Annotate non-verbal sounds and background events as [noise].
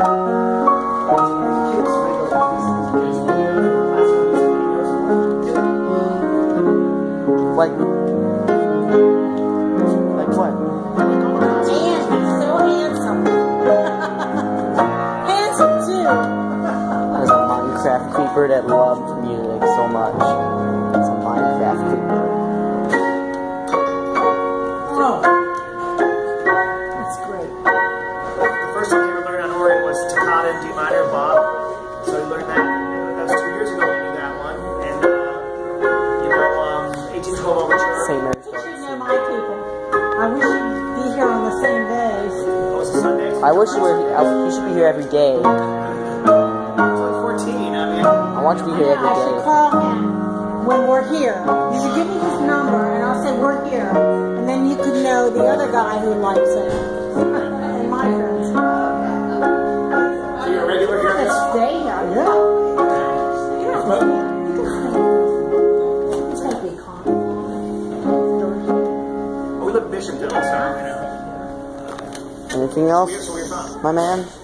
Like, like what? He's so handsome. [laughs] handsome too. A Minecraft creeper that loved music so much. It's a Minecraft creeper. Organ in D minor, Bob. So he learned that. That was two years ago he knew that one. And, uh, you know, um, 1812 Overture. St. Mary's I wish you Garden. knew my people. I wish you'd be here on the same days. Oh, was it Sunday? I wish you were. I, you should be here every day. It's only 14. I mean, I want you to be here every day. I should call him when we're here. You should give me his number and I'll say we're here. And then you could know the other guy who likes it. [laughs] Anything else, so we're fine. my man?